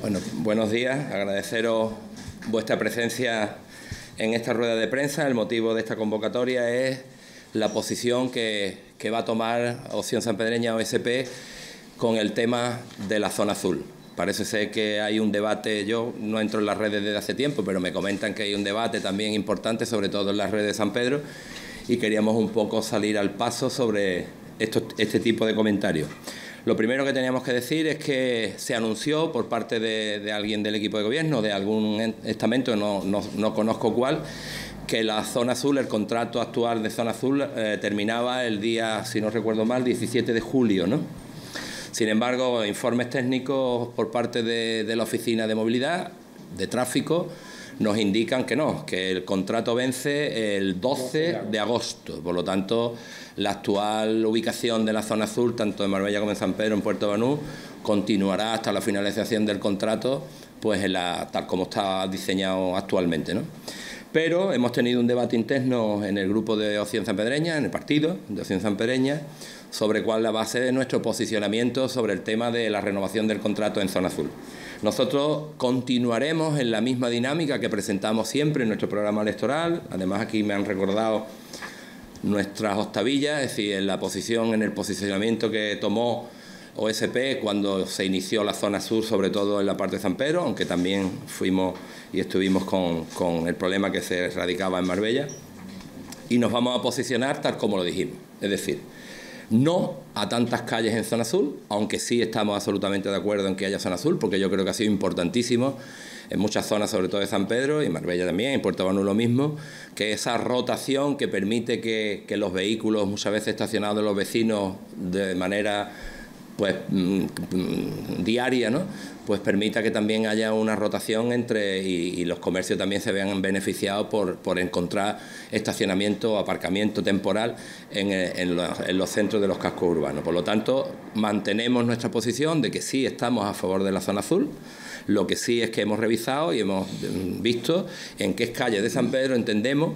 Bueno, buenos días. Agradeceros vuestra presencia en esta rueda de prensa. El motivo de esta convocatoria es la posición que, va a tomar Opción Sanpedreña OSP con el tema de la zona azul. Parece ser que hay un debate, yo no entro en las redes desde hace tiempo, pero me comentan que hay un debate también importante, sobre todo en las redes de San Pedro, y queríamos un poco salir al paso sobre este tipo de comentarios. Lo primero que teníamos que decir es que se anunció por parte de, alguien del equipo de gobierno, de algún estamento, no, no, conozco cuál, que la zona azul, el contrato actual de zona azul, eh, terminaba el día, si no recuerdo mal, 17 de julio, ¿no? Sin embargo, informes técnicos por parte de la Oficina de Movilidad, de Tráfico, nos indican que no, que el contrato vence el 12 de agosto. Por lo tanto, la actual ubicación de la zona azul, tanto en Marbella como en San Pedro, en Puerto Banú, continuará hasta la finalización del contrato, pues en la, tal como está diseñado actualmente. ¿no? Pero hemos tenido un debate interno en el grupo de Opción Sanpedreña, en el partido de Opción Sanpedreña, sobre cuál es la base de nuestro posicionamiento sobre el tema de la renovación del contrato en zona azul. Nosotros continuaremos en la misma dinámica que presentamos siempre en nuestro programa electoral. Además, aquí me han recordado nuestras octavillas, es decir, en la posición, en el posicionamiento que tomó OSP cuando se inició la zona sur, sobre todo en la parte de San Pedro, aunque también fuimos y estuvimos con, con el problema que se radicaba en Marbella. Y nos vamos a posicionar tal como lo dijimos. Es decir, no a tantas calles en zona azul, aunque sí estamos absolutamente de acuerdo en que haya zona azul, porque yo creo que ha sido importantísimo en muchas zonas, sobre todo de San Pedro y Marbella también, en Puerto Banú lo mismo, que esa rotación que permite que, que los vehículos muchas veces estacionados los vecinos de manera pues mm, diaria, ¿no? pues permita que también haya una rotación entre y, los comercios también se vean beneficiados por, por encontrar estacionamiento aparcamiento temporal en, en, los, en, los, centros de los cascos urbanos. Por lo tanto, mantenemos nuestra posición de que sí estamos a favor de la zona azul. Lo que sí es que hemos revisado y hemos mm, visto en qué calles de San Pedro entendemos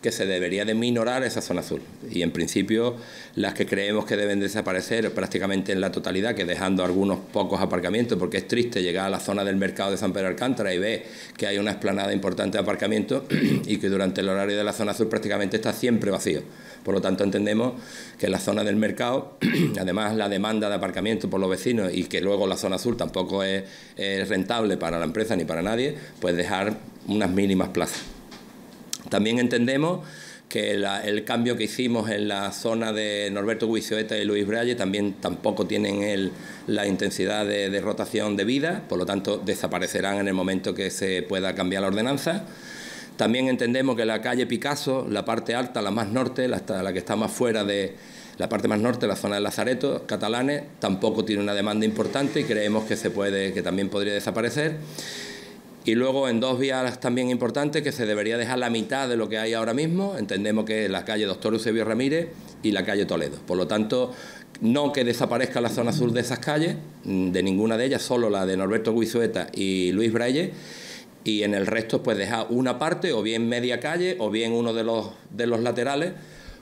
que se debería de minorar esa zona azul. Y en principio las que creemos que deben desaparecer prácticamente en la totalidad, que dejando algunos pocos aparcamientos, porque es triste llegar a la zona del mercado de San Pedro Alcántara y ver que hay una explanada importante de aparcamiento y que durante el horario de la zona azul prácticamente está siempre vacío. Por lo tanto entendemos que la zona del mercado, además la demanda de aparcamiento por los vecinos y que luego la zona azul tampoco es, es rentable para la empresa ni para nadie, pues dejar unas mínimas plazas. También entendemos que el cambio que hicimos en la zona de Norberto Guisoeta y Luis Braille también tampoco tienen la intensidad de, rotación de vida, por lo tanto desaparecerán en el momento que se pueda cambiar la ordenanza. También entendemos que la calle Picasso, la parte alta, la más norte, la, la que está más fuera de la parte más norte, la zona de Lazareto, catalanes, tampoco tiene una demanda importante y creemos que se puede, que también podría desaparecer. Y luego en dos vías también importantes que se debería dejar la mitad de lo que hay ahora mismo. Entendemos que es la calle Doctor Eusebio Ramírez y la calle Toledo. Por lo tanto, no que desaparezca la zona sur de esas calles, mm, de ninguna de ellas, solo la de Norberto Guisueta y Luis Braille. Y en el resto, pues dejar una parte, o bien media calle, o bien uno de los, de los laterales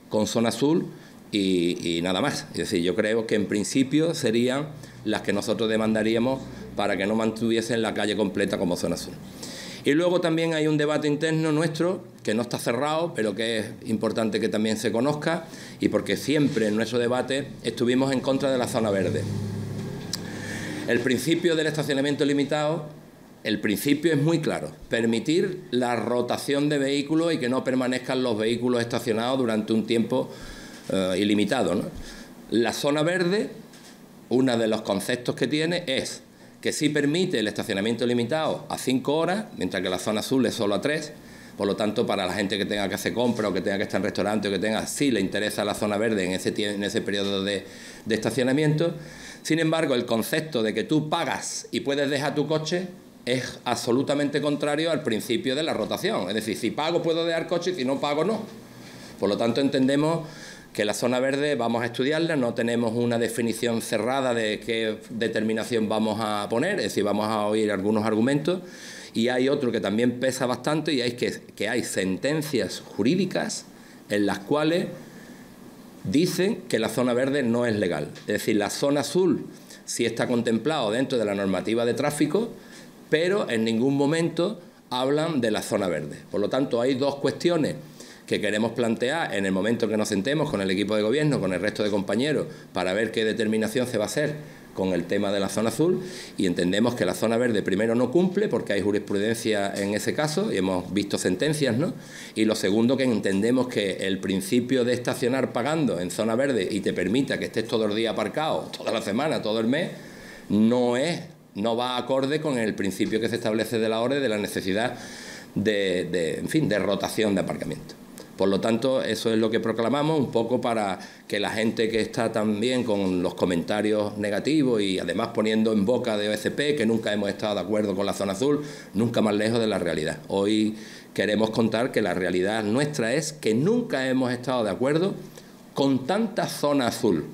con zona azul y, y nada más. Es decir, yo creo que en principio serían las que nosotros demandaríamos para que no mantuviesen la calle completa como zona azul. Y luego también hay un debate interno nuestro que no está cerrado, pero que es importante que también se conozca y porque siempre en nuestro debate estuvimos en contra de la zona verde. El principio del estacionamiento limitado, el principio es muy claro, permitir la rotación de vehículos y que no permanezcan los vehículos estacionados durante un tiempo eh, ilimitado. La zona verde, uno de los conceptos que tiene es que sí permite el estacionamiento limitado a 5 horas, mientras que la zona azul es solo a 3. Por lo tanto, para la gente que tenga que hacer compra o que tenga que estar en restaurante o que tenga, sí le interesa la zona verde en ese, en ese periodo de, de estacionamiento. Sin embargo, el concepto de que tú pagas y puedes dejar tu coche es absolutamente contrario al principio de la rotación. Es decir, si pago puedo dejar coche y si no pago no. Por lo tanto, entendemos que la zona verde vamos a estudiarla, no tenemos una definición cerrada de qué determinación vamos a poner, es decir, vamos a oír algunos argumentos. Y hay otro que también pesa bastante y es que, que hay sentencias jurídicas en las cuales dicen que la zona verde no es legal. Es decir, la zona azul sí está contemplado dentro de la normativa de tráfico, pero en ningún momento hablan de la zona verde. Por lo tanto, hay dos cuestiones que queremos plantear en el momento que nos sentemos con el equipo de gobierno, con el resto de compañeros, para ver qué determinación se va a hacer con el tema de la zona azul y entendemos que la zona verde primero no cumple porque hay jurisprudencia en ese caso y hemos visto sentencias, ¿no? Y lo segundo que entendemos que el principio de estacionar pagando en zona verde y te permita que estés todo el día aparcado, toda la semana, todo el mes, no es no va acorde con el principio que se establece de la orden de la necesidad de, en fin, de rotación de aparcamiento. Por lo tanto, eso es lo que proclamamos, un poco para que la gente que está también con los comentarios negativos y además poniendo en boca de OSP que nunca hemos estado de acuerdo con la zona azul, nunca más lejos de la realidad. Hoy queremos contar que la realidad nuestra es que nunca hemos estado de acuerdo con tanta zona azul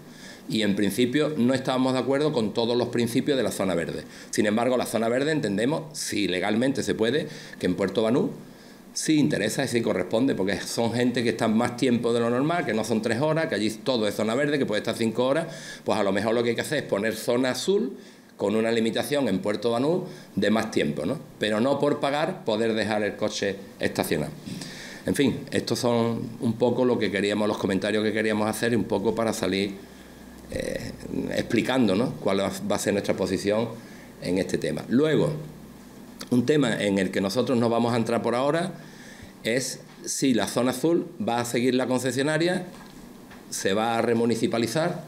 y en principio no estábamos de acuerdo con todos los principios de la zona verde. Sin embargo, la zona verde entendemos, si legalmente se puede, que en Puerto Banú sí interesa y sí corresponde, porque son gente que está más tiempo de lo normal, que no son tres horas, que allí todo es zona verde, que puede estar cinco horas, pues a lo mejor lo que hay que hacer es poner zona azul con una limitación en Puerto Banú de más tiempo, ¿no? Pero no por pagar poder dejar el coche estacionado. En fin, estos son un poco lo que queríamos, los comentarios que queríamos hacer y un poco para salir eh, explicando ¿no? cuál va a ser nuestra posición en este tema. Luego, un tema en el que nosotros no vamos a entrar por ahora es si la zona azul va a seguir la concesionaria, se va a remunicipalizar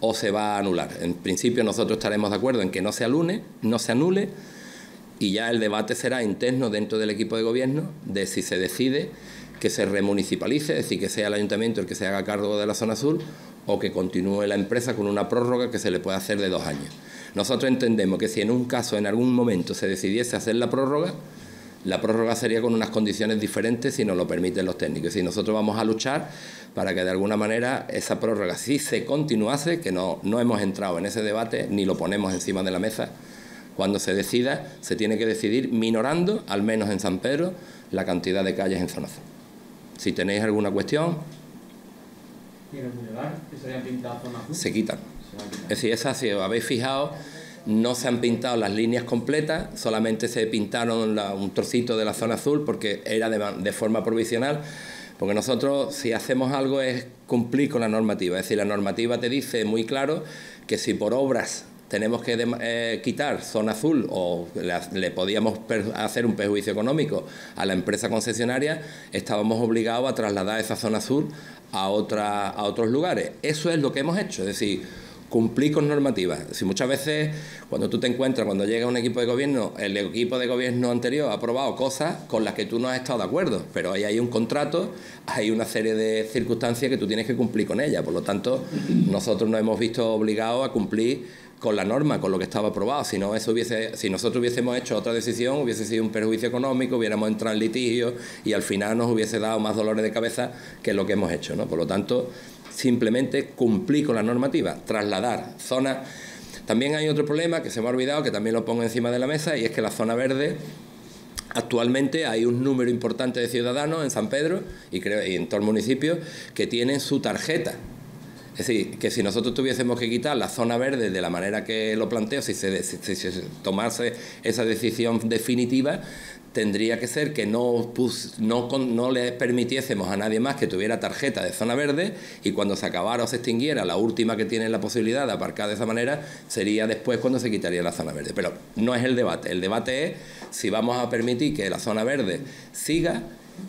o se va a anular. En principio nosotros estaremos de acuerdo en que no se anule, no se anule y ya el debate será interno dentro del equipo de gobierno de si se decide que se remunicipalice, es decir, que sea el ayuntamiento el que se haga cargo de la zona azul o que continúe la empresa con una prórroga que se le puede hacer de dos años. Nosotros entendemos que si en un caso, en algún momento, se decidiese hacer la prórroga, la prórroga sería con unas condiciones diferentes si nos lo permiten los técnicos. Y nosotros vamos a luchar para que de alguna manera esa prórroga, si se continuase, que no, no hemos entrado en ese debate ni lo ponemos encima de la mesa, cuando se decida, se tiene que decidir minorando, al menos en San Pedro, la cantidad de calles en zona Si tenéis alguna cuestión. Se quitan. Es decir, esas, si os habéis fijado, no se han pintado las líneas completas, solamente se pintaron un trocito de la zona azul porque era de, forma provisional. Porque nosotros, si hacemos algo, es cumplir con la normativa. Es decir, la normativa te dice muy claro que si por obras tenemos que eh, quitar zona azul o le, podíamos hacer un perjuicio económico a la empresa concesionaria, estábamos obligados a trasladar esa zona azul a, otra, a otros lugares. Eso es lo que hemos hecho. Es decir, cumplir con normativas. Si muchas veces cuando tú te encuentras, cuando llega un equipo de gobierno, el equipo de gobierno anterior ha aprobado cosas con las que tú no has estado de acuerdo, pero ahí hay un contrato, hay una serie de circunstancias que tú tienes que cumplir con ellas. Por lo tanto, nosotros nos hemos visto obligados a cumplir con la norma, con lo que estaba aprobado. Si, no, eso hubiese, si nosotros hubiésemos hecho otra decisión, hubiese sido un perjuicio económico, hubiéramos entrado en litigio y al final nos hubiese dado más dolores de cabeza que lo que hemos hecho. ¿no? Por lo tanto, simplemente cumplir con la normativa, trasladar zonas. También hay otro problema que se me ha olvidado, que también lo pongo encima de la mesa, y es que la zona verde Actualmente hay un número importante de ciudadanos en San Pedro y, creo, y en todo el municipio que tienen su tarjeta. Es decir, que si nosotros tuviésemos que quitar la zona verde de la manera que lo planteo, si se, tomase esa decisión definitiva, tendría que ser que no, no, no le permitiésemos a nadie más que tuviera tarjeta de zona verde y cuando se acabara o se extinguiera la última que tiene la posibilidad de aparcar de esa manera sería después cuando se quitaría la zona verde. Pero no es el debate, el debate es si vamos a permitir que la zona verde siga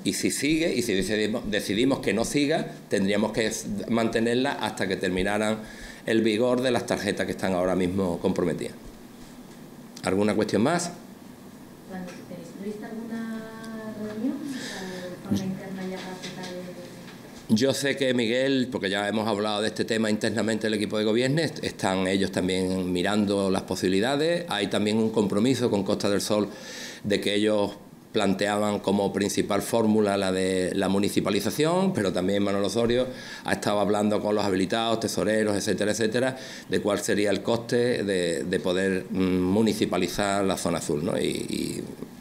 y si sigue y si decidimos, decidimos que no siga, tendríamos que mantenerla hasta que terminaran el vigor de las tarjetas que están ahora mismo comprometidas. ¿Alguna cuestión más? Yo sé que Miguel, porque ya hemos hablado de este tema internamente el equipo de gobierno, están ellos también mirando las posibilidades. Hay también un compromiso con Costa del Sol de que ellos planteaban como principal fórmula la de la municipalización, pero también Manuel Osorio ha estado hablando con los habilitados, tesoreros, etcétera, etcétera, de cuál sería el coste de, poder mm, municipalizar la zona azul. ¿no?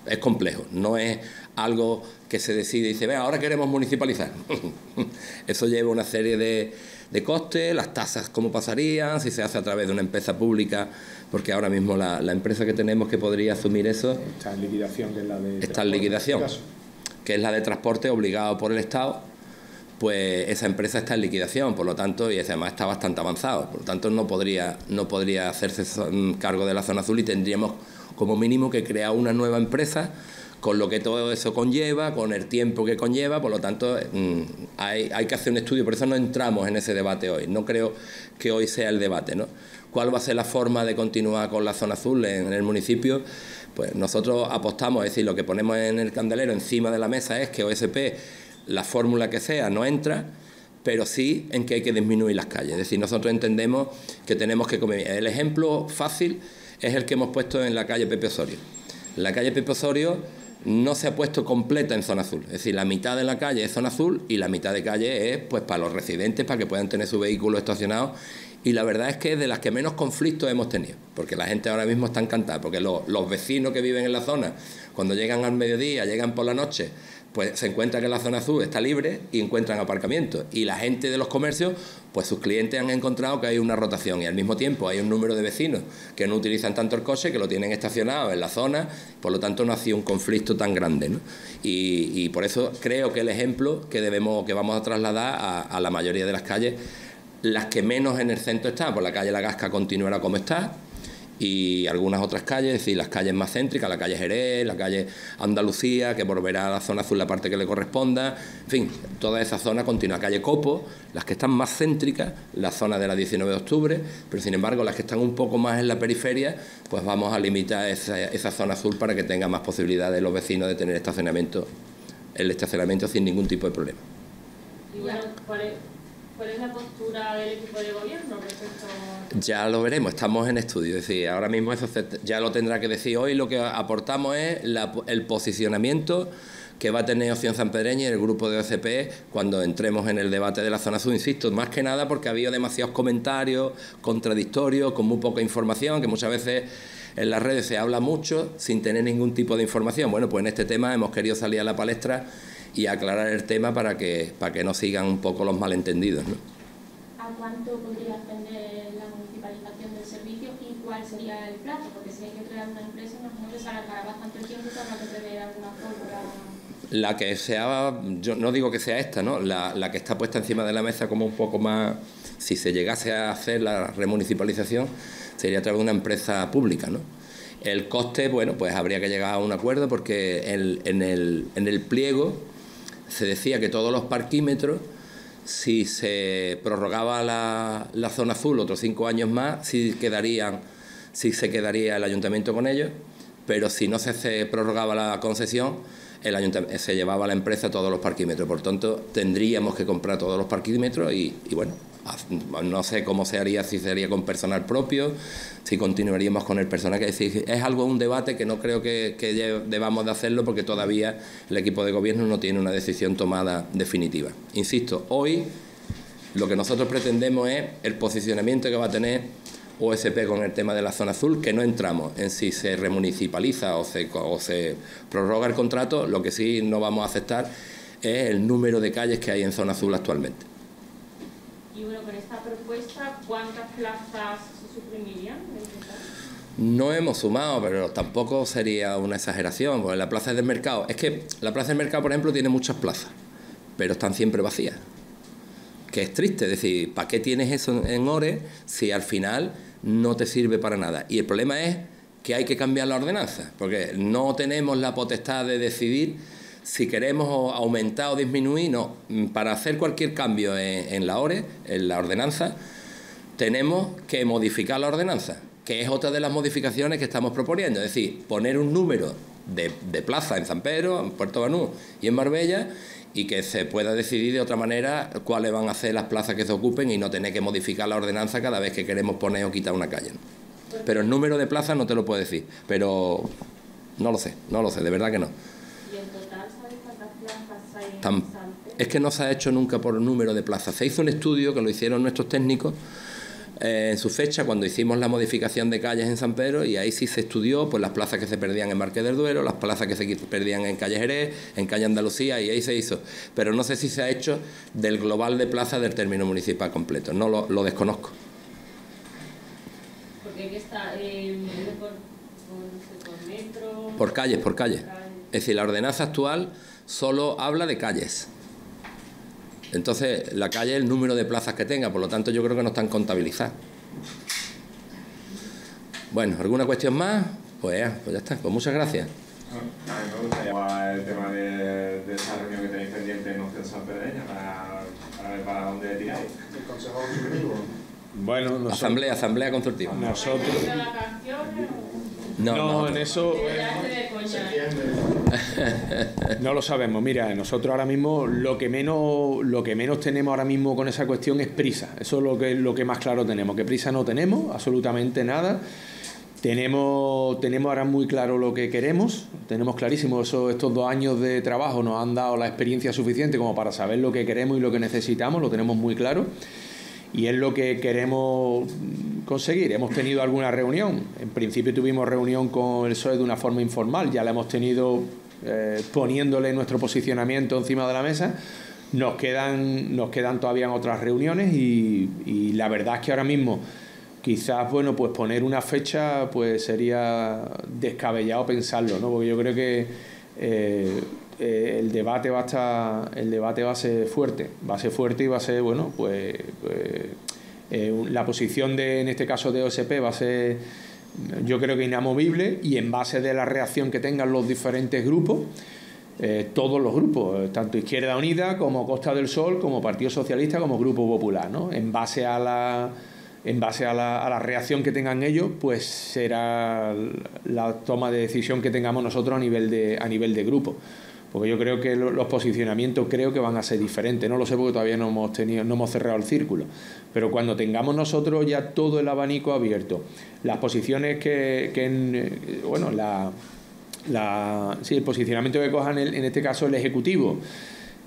Es complejo, no es algo que se decide y dice, venga, ahora queremos municipalizar. Eso lleva una serie de, de costes, las tasas cómo pasarían, si se hace a través de una empresa pública, porque ahora mismo la, empresa que tenemos que podría asumir eso... Está en liquidación, que es la de... Está en liquidación, que es la de transporte obligado por el Estado, pues esa empresa está en liquidación, por lo tanto, y además está bastante avanzado, por lo tanto no podría, no podría hacerse cargo de la zona azul y tendríamos como mínimo que crear una nueva empresa con lo que todo eso conlleva, con el tiempo que conlleva, por lo tanto mm, hay, hay, que hacer un estudio, por eso no entramos en ese debate hoy, no creo que hoy sea el debate. ¿no? ¿Cuál va a ser la forma de continuar con la zona azul en, el municipio? Pues nosotros apostamos, es decir, lo que ponemos en el candelero encima de la mesa es que OSP, la fórmula que sea, no entra, pero sí en que hay que disminuir las calles. Es decir, nosotros entendemos que tenemos que comer. El ejemplo fácil es el que hemos puesto en la calle Pepe Osorio. La calle Pepe Osorio no se ha puesto completa en zona azul. Es decir, la mitad de la calle es zona azul y la mitad de calle es pues para los residentes, para que puedan tener su vehículo estacionado. Y la verdad es que es de las que menos conflictos hemos tenido, porque la gente ahora mismo está encantada, porque los, los vecinos que viven en la zona, cuando llegan al mediodía, llegan por la noche, pues se encuentra que la zona azul está libre y encuentran aparcamiento. Y la gente de los comercios, pues sus clientes han encontrado que hay una rotación y al mismo tiempo hay un número de vecinos que no utilizan tanto el coche, que lo tienen estacionado en la zona, por lo tanto no ha sido un conflicto tan grande. Y, por eso creo que el ejemplo que debemos, que vamos a trasladar a, a la mayoría de las calles, las que menos en el centro están, por la calle La Gasca continuará como está, y algunas otras calles, es decir, las calles más céntricas, la calle Jerez, la calle Andalucía, que volverá a la zona azul la parte que le corresponda, en fin, toda esa zona continúa. Calle Copo, las que están más céntricas, la zona de la 19 de octubre, pero sin embargo las que están un poco más en la periferia, pues vamos a limitar esa, esa zona azul para que tenga más posibilidades los vecinos de tener estacionamiento, el estacionamiento sin ningún tipo de problema. ¿Cuál es la postura del equipo de gobierno respecto Ya lo veremos, estamos en estudio. Es decir, ahora mismo eso ya lo tendrá que decir hoy. Lo que aportamos es el posicionamiento que va a tener Opción San Pedreña y el grupo de OCP cuando entremos en el debate de la zona sur, insisto, más que nada porque ha habido demasiados comentarios contradictorios, con muy poca información, que muchas veces en las redes se habla mucho sin tener ningún tipo de información. Bueno, pues en este tema hemos querido salir a la palestra y aclarar el tema para que, para que no sigan un poco los malentendidos. ¿no? ¿A cuánto podría ascender la municipalización del servicio y cuál sería el plazo? Porque si hay que crear una empresa, imagino que se alargará bastante tiempo para que prever alguna fórmula. La que sea, yo no digo que sea esta, ¿no? La, la, que está puesta encima de la mesa como un poco más, si se llegase a hacer la remunicipalización, sería a través de una empresa pública, ¿no? El coste, bueno, pues habría que llegar a un acuerdo porque el, en, el, en el pliego se decía que todos los parquímetros, si se prorrogaba la, zona azul otros cinco años más, si quedarían, si se quedaría el ayuntamiento con ellos, pero si no se, prorrogaba la concesión, el ayuntamiento, se llevaba a la empresa todos los parquímetros. Por tanto, tendríamos que comprar todos los parquímetros y bueno, no sé cómo se haría, si sería con personal propio, si continuaríamos con el personal. que Es algo, un debate que no creo que, debamos de hacerlo porque todavía el equipo de gobierno no tiene una decisión tomada definitiva. Insisto, hoy lo que nosotros pretendemos es el posicionamiento que va a tener OSP con el tema de la zona azul, que no entramos en si se remunicipaliza o se, o se prorroga el contrato, lo que sí no vamos a aceptar es el número de calles que hay en zona azul actualmente. Y bueno, con esta propuesta, ¿cuántas plazas se suprimirían? No hemos sumado, pero tampoco sería una exageración, porque la plaza del mercado, es que la plaza del mercado, por ejemplo, tiene muchas plazas, pero están siempre vacías. Que es triste, es decir, ¿para qué tienes eso en Ore si al final no te sirve para nada? Y el problema es que hay que cambiar la ordenanza, porque no tenemos la potestad de decidir si queremos aumentar o disminuir, no. Para hacer cualquier cambio en, la ORE, en la ordenanza, tenemos que modificar la ordenanza, que es otra de las modificaciones que estamos proponiendo. Es decir, poner un número de, de plazas en San Pedro, en Puerto Banú y en Marbella y que se pueda decidir de otra manera cuáles van a ser las plazas que se ocupen y no tener que modificar la ordenanza cada vez que queremos poner o quitar una calle. Pero el número de plazas no te lo puedo decir, pero no lo sé, no lo sé, de verdad que no. Es que no se ha hecho nunca por número de plazas. Se hizo un estudio que lo hicieron nuestros técnicos eh, en su fecha cuando hicimos la modificación de calles en San Pedro y ahí sí se estudió pues las plazas que se perdían en Marqués del Duero, las plazas que se perdían en Calle Jerez, en Calle Andalucía y ahí se hizo. Pero no sé si se ha hecho del global de plaza del término municipal completo, no lo, desconozco. Porque aquí está eh, por, por, metro... Por calles, por calles. Es decir, la ordenanza actual solo habla de calles. Entonces, la calle es el número de plazas que tenga, por lo tanto yo creo que no están contabilizadas. Bueno, ¿alguna cuestión más? Pues ya, pues ya está, pues muchas gracias. A mí me gustaría el tema de, esa reunión que tenéis pendiente en Opción San Pedreña para, para ver para dónde tiráis. El Consejo Consultivo. Bueno, asamblea, asamblea consultiva. Nosotros. No, no, en eso. no lo sabemos. Mira, nosotros ahora mismo lo que menos lo que menos tenemos ahora mismo con esa cuestión es prisa. Eso es lo que lo que más claro tenemos. Que prisa no tenemos, absolutamente nada. Tenemos, tenemos ahora muy claro lo que queremos, tenemos clarísimo, eso, estos dos años de trabajo nos han dado la experiencia suficiente como para saber lo que queremos y lo que necesitamos, lo tenemos muy claro y es lo que queremos conseguir. Hemos tenido alguna reunión, en principio tuvimos reunión con el PSOE de una forma informal, ya la hemos tenido eh, poniéndole nuestro posicionamiento encima de la mesa. Nos quedan, nos quedan todavía otras reuniones y, la verdad es que ahora mismo quizás bueno pues poner una fecha pues sería descabellado pensarlo, ¿no? porque yo creo que eh, eh, el debate va a estar, el debate va a ser fuerte, va a ser fuerte y va a ser, bueno, pues, pues eh, la posición de, en este caso de OSP va a ser, yo creo que inamovible y en base de la reacción que tengan los diferentes grupos, eh, todos los grupos, tanto Izquierda Unida como Costa del Sol, como Partido Socialista, como Grupo Popular, ¿no? En base a la en base a la, a la, reacción que tengan ellos, pues será la toma de decisión que tengamos nosotros a nivel de, a nivel de grupo porque yo creo que los posicionamientos creo que van a ser diferentes, no lo sé porque todavía no hemos tenido, no hemos cerrado el círculo, pero cuando tengamos nosotros ya todo el abanico abierto, las posiciones que, que bueno, la, la, sí, el posicionamiento que cojan en este caso el Ejecutivo,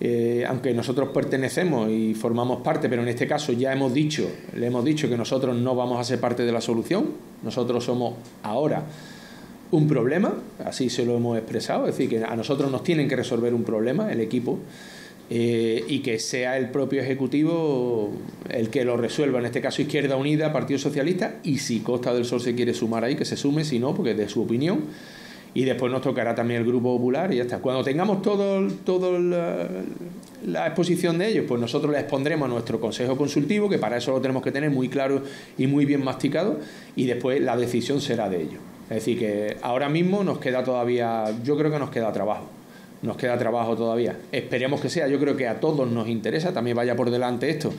eh, aunque nosotros pertenecemos y formamos parte, pero en este caso ya hemos dicho, le hemos dicho que nosotros no vamos a ser parte de la solución, nosotros somos ahora un problema, así se lo hemos expresado, es decir, que a nosotros nos tienen que resolver un problema, el equipo, eh, y que sea el propio Ejecutivo el que lo resuelva, en este caso Izquierda Unida, Partido Socialista, y si Costa del Sol se quiere sumar ahí, que se sume, si no, porque es de su opinión, y después nos tocará también el Grupo Popular y ya está. Cuando tengamos todo, todo la, la exposición de ellos, pues nosotros les pondremos a nuestro Consejo Consultivo, que para eso lo tenemos que tener muy claro y muy bien masticado, y después la decisión será de ellos. Es decir, que ahora mismo nos queda todavía, yo creo que nos queda trabajo, nos queda trabajo todavía. Esperemos que sea, yo creo que a todos nos interesa, también vaya por delante esto,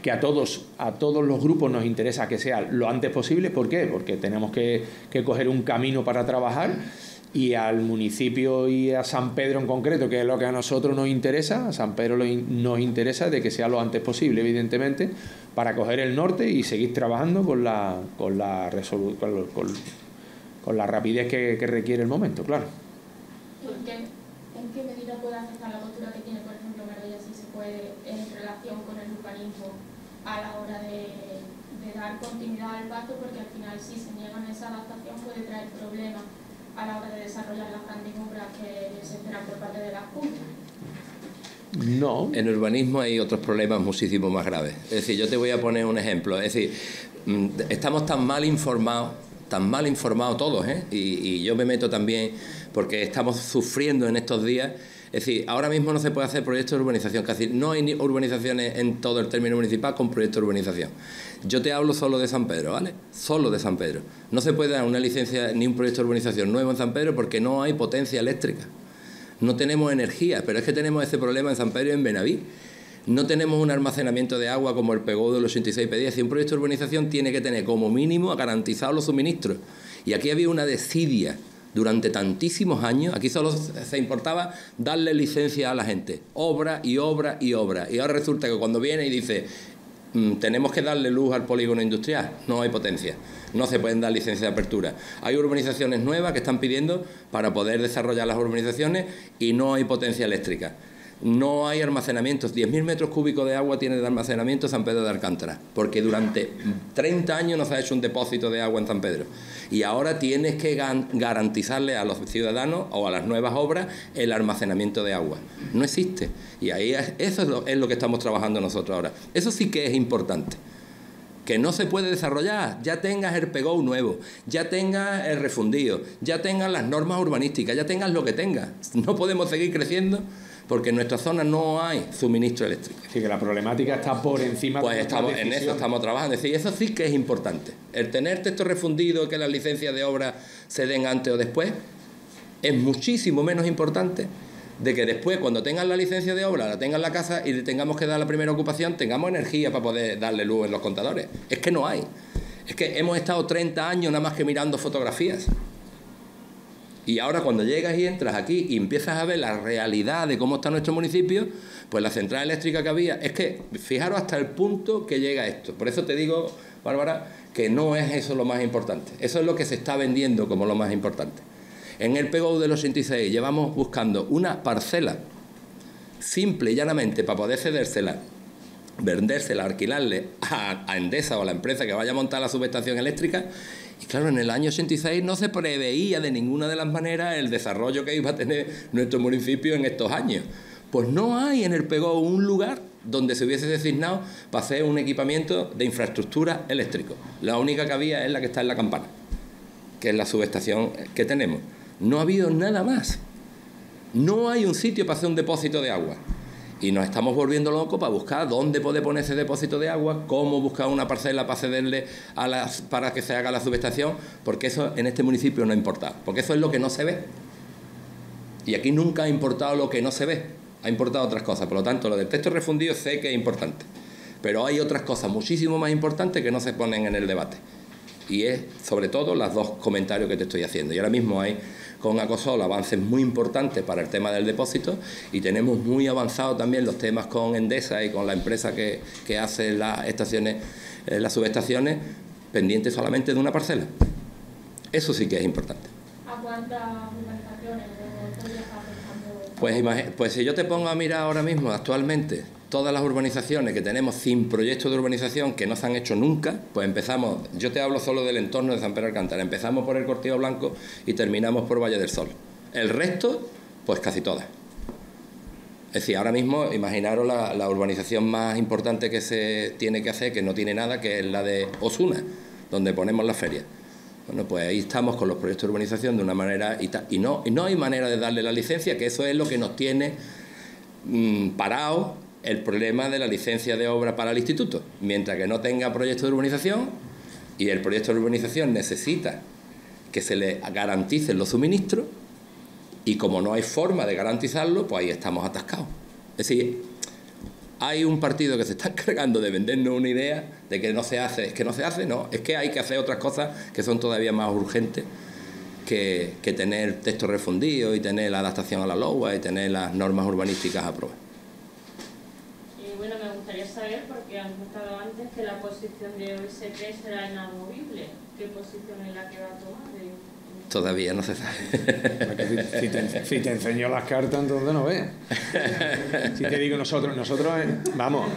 que a todos, a todos los grupos nos interesa que sea lo antes posible. ¿Por qué? Porque tenemos que, que coger un camino para trabajar y al municipio y a San Pedro en concreto, que es lo que a nosotros nos interesa, a San Pedro nos interesa de que sea lo antes posible, evidentemente, para coger el norte y seguir trabajando con la, con la resolución con la rapidez que, requiere el momento, claro. ¿En qué, ¿En qué medida puede afectar la postura que tiene, por ejemplo, Marbella, si se puede, en relación con el urbanismo a la hora de, dar continuidad al pacto? Porque al final, si se niegan esa adaptación, puede traer problemas a la hora de desarrollar las grandes obras que se esperan por parte de las Juntas. No. En urbanismo hay otros problemas muchísimo más graves. Es decir, yo te voy a poner un ejemplo. Es decir, mm, estamos tan mal informados tan mal informados todos, ¿eh? y, yo me meto también porque estamos sufriendo en estos días. Es decir, ahora mismo no se puede hacer proyectos de urbanización, casi no hay urbanizaciones en todo el término municipal con proyectos de urbanización. Yo te hablo solo de San Pedro, ¿vale? Solo de San Pedro. No se puede dar una licencia ni un proyecto de urbanización nuevo en San Pedro porque no hay potencia eléctrica. No tenemos energía, pero es que tenemos ese problema en San Pedro y en Benaví no tenemos un almacenamiento de agua como el PEGO del 86 pedía. Si un proyecto de urbanización tiene que tener como mínimo garantizados los suministros. Y aquí había una desidia durante tantísimos años. Aquí solo se importaba darle licencia a la gente. Obra y obra y obra. Y ahora resulta que cuando viene y dice, mm, tenemos que darle luz al polígono industrial, no hay potencia. No se pueden dar licencias de apertura. Hay urbanizaciones nuevas que están pidiendo para poder desarrollar las urbanizaciones y no hay potencia eléctrica. No hay almacenamientos. 10.000 metros cúbicos de agua tiene de almacenamiento San Pedro de Alcántara, porque durante 30 años no se ha hecho un depósito de agua en San Pedro. Y ahora tienes que garantizarle a los ciudadanos o a las nuevas obras el almacenamiento de agua. No existe. Y ahí eso es lo, es lo que estamos trabajando nosotros ahora. Eso sí que es importante que no se puede desarrollar, ya tengas el PEGO nuevo, ya tengas el refundido, ya tengas las normas urbanísticas, ya tengas lo que tengas. No podemos seguir creciendo porque en nuestra zona no hay suministro eléctrico. Sí, que la problemática está por encima pues de estamos en eso estamos trabajando. Es decir, eso sí que es importante. El tener texto refundido, que las licencias de obra se den antes o después, es muchísimo menos importante de que después, cuando tengan la licencia de obra, la tengan la casa y le tengamos que dar la primera ocupación, tengamos energía para poder darle luz en los contadores. Es que no hay. Es que hemos estado 30 años nada más que mirando fotografías. Y ahora cuando llegas y entras aquí y empiezas a ver la realidad de cómo está nuestro municipio, pues la central eléctrica que había, es que fijaros hasta el punto que llega esto. Por eso te digo, Bárbara, que no es eso lo más importante. Eso es lo que se está vendiendo como lo más importante. En el PGO del 86 llevamos buscando una parcela simple y llanamente para poder cedérsela, vendérsela, alquilarle a, a Endesa o a la empresa que vaya a montar la subestación eléctrica y claro, en el año 86 no se preveía de ninguna de las maneras el desarrollo que iba a tener nuestro municipio en estos años. Pues no hay en el PEGO un lugar donde se hubiese designado para hacer un equipamiento de infraestructura eléctrico. La única que había es la que está en la campana, que es la subestación que tenemos. No ha habido nada más. No hay un sitio para hacer un depósito de agua y nos estamos volviendo locos para buscar dónde puede poner ese depósito de agua, cómo buscar una parcela para cederle a las, para que se haga la subestación, porque eso en este municipio no ha importado, porque eso es lo que no se ve. Y aquí nunca ha importado lo que no se ve, ha importado otras cosas. Por lo tanto, lo del texto refundido sé que es importante, pero hay otras cosas muchísimo más importantes que no se ponen en el debate. Y es sobre todo los dos comentarios que te estoy haciendo. Y ahora mismo hay con Acosol avances muy importantes para el tema del depósito y tenemos muy avanzado también los temas con Endesa y con la empresa que, hace las estaciones, eh, las subestaciones, pendientes solamente de una parcela. Eso sí que es importante. ¿A cuántas Pues, pues si yo te pongo a mirar ahora mismo, actualmente, todas las urbanizaciones que tenemos sin proyectos de urbanización que no se han hecho nunca, pues empezamos, yo te hablo solo del entorno de San Pedro Alcántara, empezamos por el Cortillo Blanco y terminamos por Valle del Sol. El resto, pues casi todas. Es decir, ahora mismo imaginaros la, urbanización más importante que se tiene que hacer, que no tiene nada, que es la de Osuna, donde ponemos la feria. Bueno, pues ahí estamos con los proyectos de urbanización de una manera y, y no, y no hay manera de darle la licencia, que eso es lo que nos tiene mmm, parados el problema de la licencia de obra para el instituto. Mientras que no tenga proyecto de urbanización y el proyecto de urbanización necesita que se le garanticen los suministros y como no hay forma de garantizarlo, pues ahí estamos atascados. Es decir, hay un partido que se está encargando de vendernos una idea de que no se hace, es que no se hace, no, es que hay que hacer otras cosas que son todavía más urgentes que, que tener texto refundido y tener la adaptación a la LOA y tener las normas urbanísticas aprobadas saber, porque han contado antes, que la posición de OSP será inamovible. ¿Qué posición es la que va a tomar? Todavía no se sabe. Si te, enseño las cartas, entonces no veas. Si te digo nosotros, nosotros, vamos,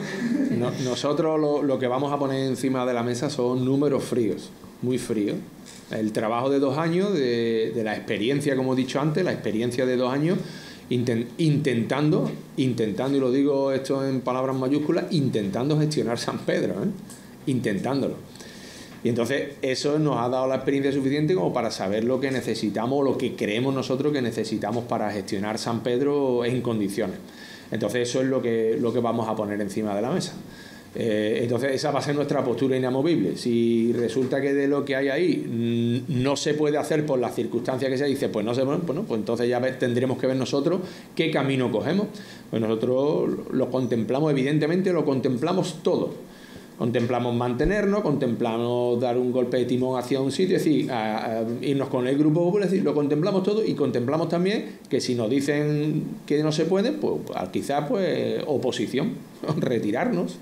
nosotros lo, lo, que vamos a poner encima de la mesa son números fríos, muy fríos. El trabajo de dos años, de, de la experiencia, como he dicho antes, la experiencia de dos años intentando, intentando, y lo digo esto en palabras mayúsculas, intentando gestionar San Pedro, ¿eh? intentándolo. Y entonces eso nos ha dado la experiencia suficiente como para saber lo que necesitamos, lo que creemos nosotros que necesitamos para gestionar San Pedro en condiciones. Entonces eso es lo que, lo que vamos a poner encima de la mesa. Eh, entonces esa va a ser nuestra postura inamovible. Si resulta que de lo que hay ahí no se puede hacer por las circunstancias que se dice, pues no se bueno, pues entonces ya tendremos que ver nosotros qué camino cogemos. Pues nosotros lo contemplamos, evidentemente lo contemplamos todo. Contemplamos mantenernos, contemplamos dar un golpe de timón hacia un sitio, es decir, irnos con el grupo popular, es decir, lo contemplamos todo y contemplamos también que si nos dicen que no se puede, pues quizás pues oposición, retirarnos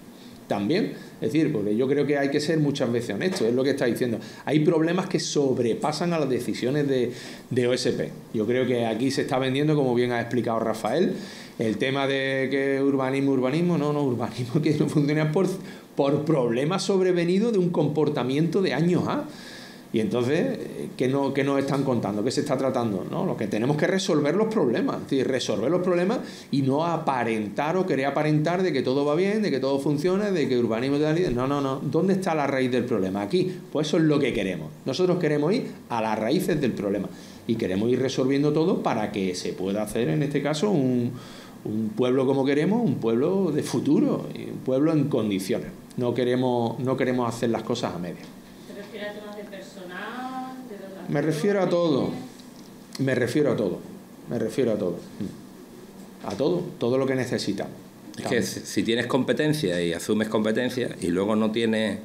también. Es decir, porque yo creo que hay que ser muchas veces honesto, es lo que está diciendo. Hay problemas que sobrepasan a las decisiones de, de OSP. Yo creo que aquí se está vendiendo, como bien ha explicado Rafael, el tema de que urbanismo, urbanismo, no, no, urbanismo que no funciona por, por problemas sobrevenidos de un comportamiento de años A. Y entonces, ¿qué, no, ¿qué nos están contando? ¿Qué se está tratando? ¿no? Lo que tenemos que resolver los problemas, es resolver los problemas y no aparentar o querer aparentar de que todo va bien, de que todo funciona, de que urbanismo de la No, no, no. ¿Dónde está la raíz del problema? Aquí. Pues eso es lo que queremos. Nosotros queremos ir a las raíces del problema y queremos ir resolviendo todo para que se pueda hacer, en este caso, un, un pueblo como queremos, un pueblo de futuro, un pueblo en condiciones. No queremos, no queremos hacer las cosas a medias. ¿Te refieres a temas de personal? De Me refiero a todo. Me refiero a todo. Me refiero a todo. A todo, todo lo que necesitamos. Es que si tienes competencia y asumes competencia y luego no tienes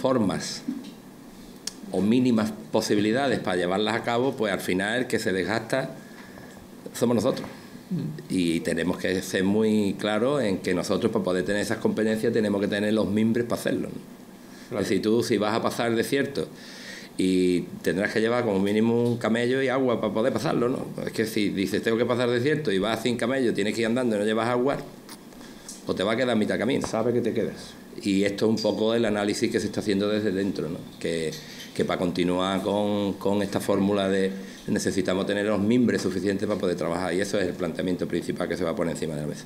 formas o mínimas posibilidades para llevarlas a cabo, pues al final el que se desgasta somos nosotros. Y tenemos que ser muy claros en que nosotros para poder tener esas competencias tenemos que tener los mimbres para hacerlo. Es decir, tú si vas a pasar el desierto y tendrás que llevar como mínimo un camello y agua para poder pasarlo, ¿no? Es que si dices tengo que pasar desierto y vas sin camello, tienes que ir andando y no llevas agua, pues te va a quedar mitad camino. Sabe que te quedas. Y esto es un poco el análisis que se está haciendo desde dentro, ¿no? Que, que para continuar con, con esta fórmula de necesitamos tener los mimbres suficientes para poder trabajar y eso es el planteamiento principal que se va a poner encima de la mesa.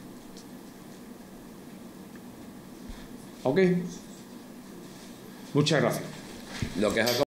Ok. Muchas gracias. Lo que es